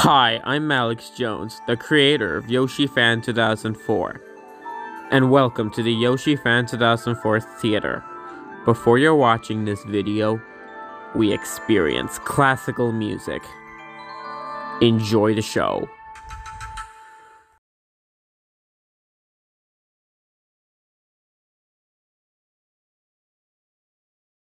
Hi, I'm Alex Jones, the creator of Yoshi Fan 2004, and welcome to the Yoshi Fan 2004 Theater. Before you're watching this video, we experience classical music. Enjoy the show.